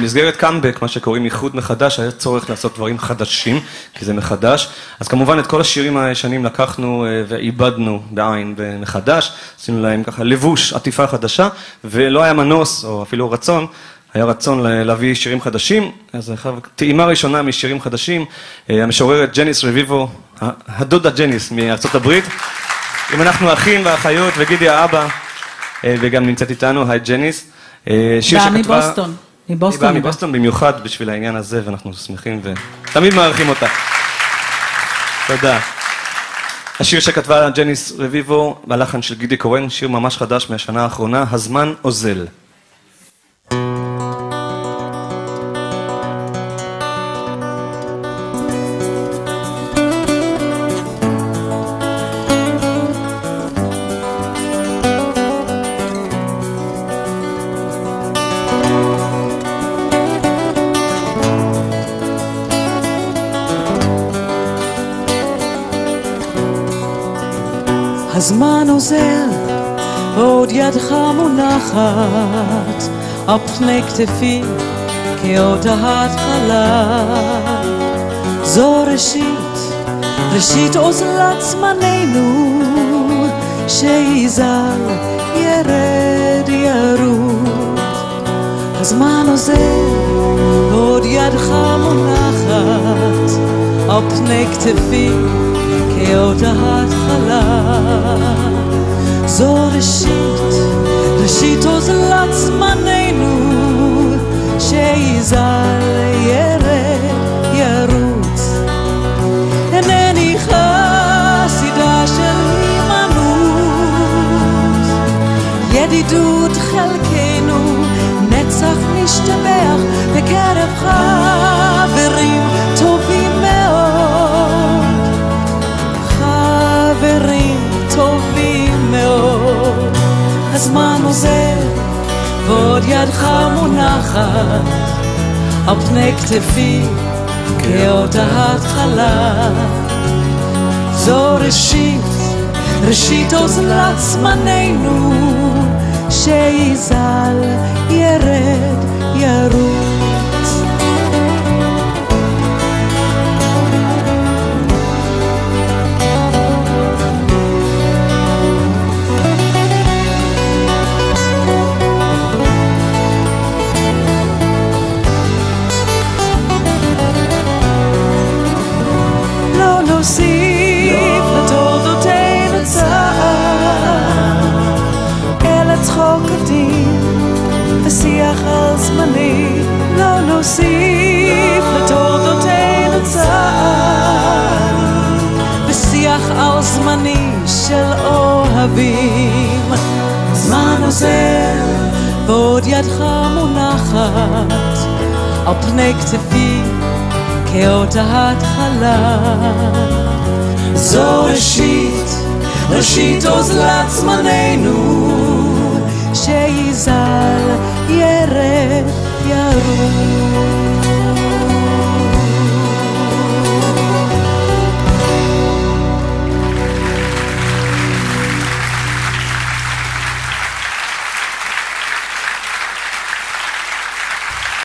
במסגרת קאמבק, מה שקוראים איחוד מחדש, היה צורך לעשות דברים חדשים, כי זה מחדש. אז כמובן את כל השירים הישנים לקחנו אה, ועיבדנו בעין מחדש, עשינו להם ככה לבוש, עטיפה חדשה, ולא היה מנוס, או אפילו רצון, היה רצון להביא שירים חדשים, אז טעימה ראשונה משירים חדשים, אה, המשוררת ג'ניס רביבו, הדודה ג'ניס מארצות הברית. אם אנחנו אחים ואחיות, וגידי האבא, אה, וגם נמצאת איתנו, היי ג'ניס. שיר שכתבה... מבוסטון. מבוסטון. היא באה מבוסטון במיוחד בשביל העניין הזה, ואנחנו שמחים ותמיד מעריכים אותה. תודה. השיר שכתבה ג'ניס רביבו, בלחן של גידי קורן, שיר ממש חדש מהשנה האחרונה, הזמן אוזל. הזמן עוזר, ועוד ידך מונחת על פני כתפי כאותה התחלה. זו ראשית, ראשית אוזלת זמננו, שיזל, ירד, ירוד. הזמן עוזר, ועוד ידך מונחת על פני כתפי כאותה התחלה. שיזל ירד, ירוץ. אינני חסידה של הימנעות, ידידות חלקנו, נצח משתבח בקרב חברים טובים מאוד. חברים טובים מאוד. הזמן עוזר, ועוד ידך מונחת על פני כתפי כאותה התחלה. זו ראשית, ראשית אוזלת זמננו, שיזל, צחוק עדין ושיח על זמני. לא נוסיף לתולדותינו צער, ושיח על זמני של אוהבים. זמן עוזר, ועוד ידך מונחת על פני כתפי. כאותה התחלה. זו ראשית, ראשית אוזלת זמננו, שיזל, ירד, ירוד.